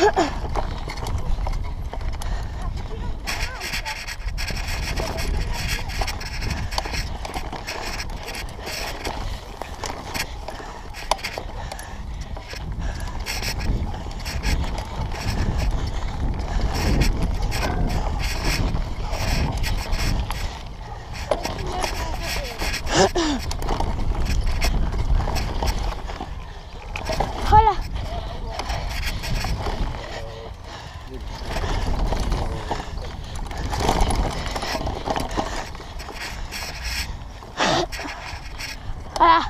Hola. Hola.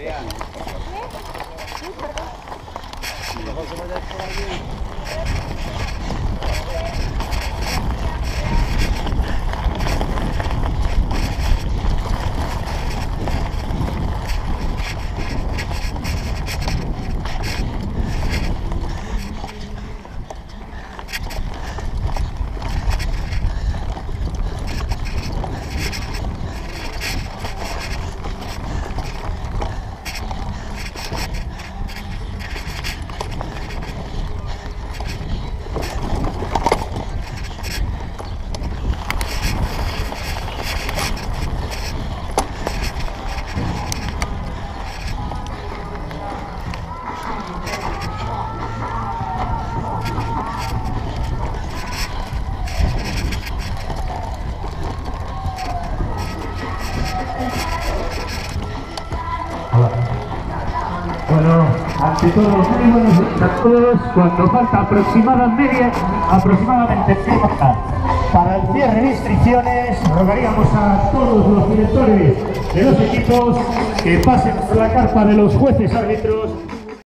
Vean. Ante todo, muy buenos días a todos. Cuando falta aproximadamente, aproximadamente para el cierre de inscripciones, rogaríamos a todos los directores de los equipos que pasen por la carpa de los jueces árbitros